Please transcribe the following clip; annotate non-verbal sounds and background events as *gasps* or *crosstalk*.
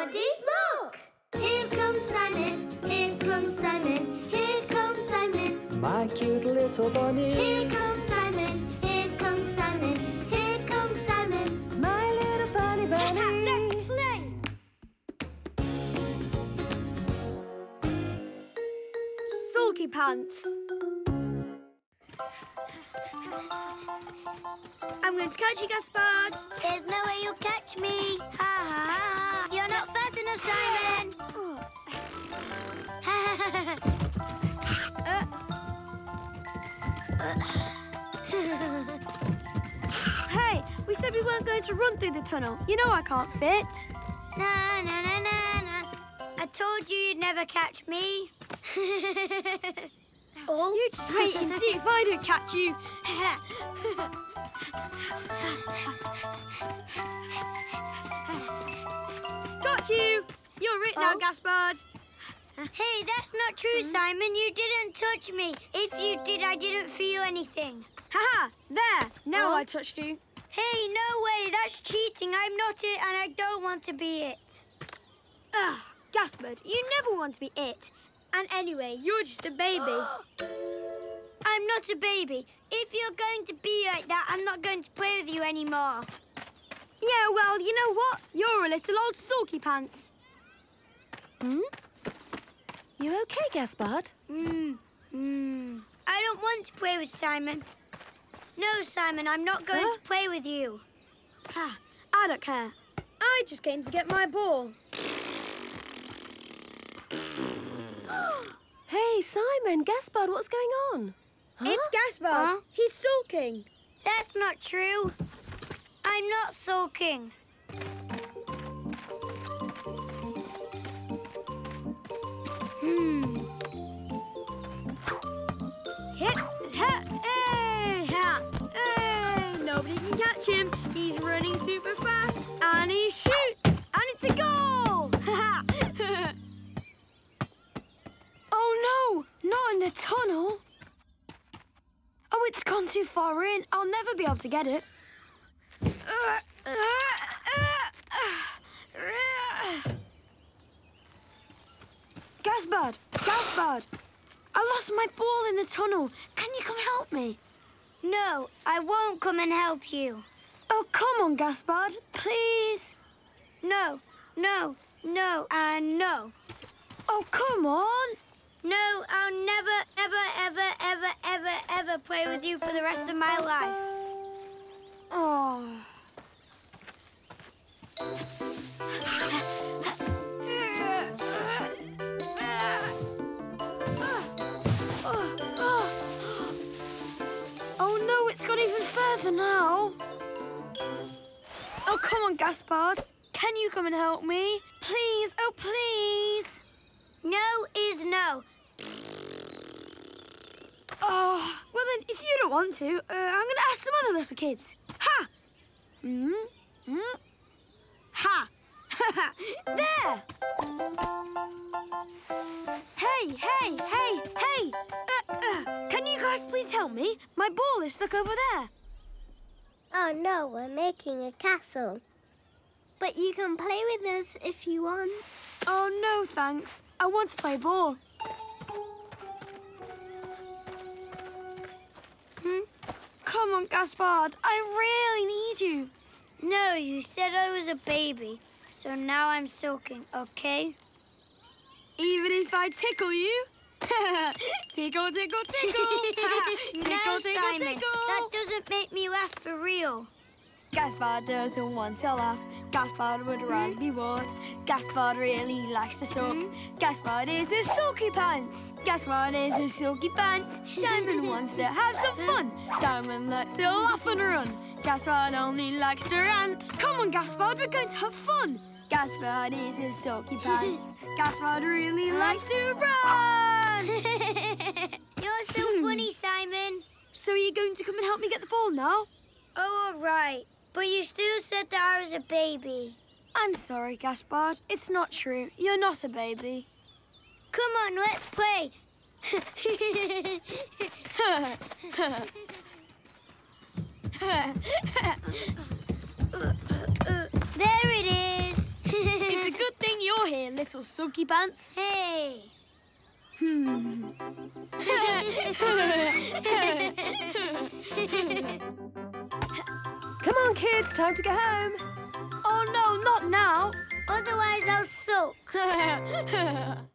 Everybody, look! Here comes Simon, here comes Simon, here comes Simon. My cute little bunny. Here comes Simon, here comes Simon, here comes Simon. My little funny bunny. Let's play! Sulky pants. I'm going to catch you, Gaspard. There's no way you'll catch me. Ha said we weren't going to run through the tunnel. You know I can't fit. Na na na na na. I told you you'd never catch me. *laughs* oh, You just wait and see if I don't catch you. *laughs* Got you. You're it now, Oh. Gaspard. Hey, that's not true, hmm? Simon. You didn't touch me. If you did, I didn't feel anything. Haha, there. Now Oh. I touched you. Hey, no way. That's cheating. I'm not it, and I don't want to be it. Ugh, Gaspard, you never want to be it. And anyway, you're just a baby. *gasps* I'm not a baby. If you're going to be like that, I'm not going to play with you anymore. yeah, well, you know what? You're a little old sulky pants. Hmm? You okay, Gaspard? Hmm. Hmm. I don't want to play with Simon. No, Simon, I'm not going Huh? to play with you. Ha, I don't care. I just came to get my ball. *gasps* Hey, Simon, Gaspard, what's going on? Huh? It's Gaspard. Huh? He's sulking. That's not true. I'm not sulking. Nobody can catch him. He's running super fast, and he shoots, and it's a goal. *laughs* Oh no, not in the tunnel. Oh, it's gone too far in. I'll never be able to get it. Gaspard, Gaspard, I lost my ball in the tunnel. Can you come help me? No, I won't come and help you. Oh, come on, Gaspard, please. No, no, no, and no. Oh, come on. No, I'll never, ever, ever, ever, ever, ever play with you for the rest of my life. Oh. It's gone even further now. Oh, come on, Gaspard. Can you come and help me? Please, oh, please. No is no. Oh, well then, if you don't want to, uh, I'm going to ask some other little kids. Ha! Hmm? Hmm? Ha! *laughs* there! Hey, hey, hey, hey! Guys please help me? My ball is stuck over there. Oh no, we're making a castle. But you can play with us if you want. Oh, no, thanks. I want to play ball. Hmm? Come on, Gaspard. I really need you. No, you said I was a baby. So now I'm soaking, okay? Even if I tickle you? Tickle, tickle, tickle. *laughs* tickle, no, tickle, Simon. tickle. That doesn't make me laugh for real. Gaspard doesn't want to laugh. Gaspard would rather be hmm? bored. Gaspard really likes to sulk. Hmm? Gaspard is a sulky pants. Gaspard is a sulky pants. Simon *laughs* wants to have some fun. Simon likes to laugh and run. Gaspard only likes to rant. Come on, Gaspard, we're going to have fun. Gaspard is a sulky pants. *laughs* Gaspard really likes to run. *laughs* You're so hmm. funny, Simon. so are you going to come and help me get the ball now? Oh, all right. But you still said that I was a baby. I'm sorry, Gaspard. It's not true. You're not a baby. Come on, let's play. *laughs* there it is. Castle, Sulky Pants. Hey. Hmm. *laughs* Come on, kids, time to go home. oh no, not now. Otherwise I'll sulk. *laughs*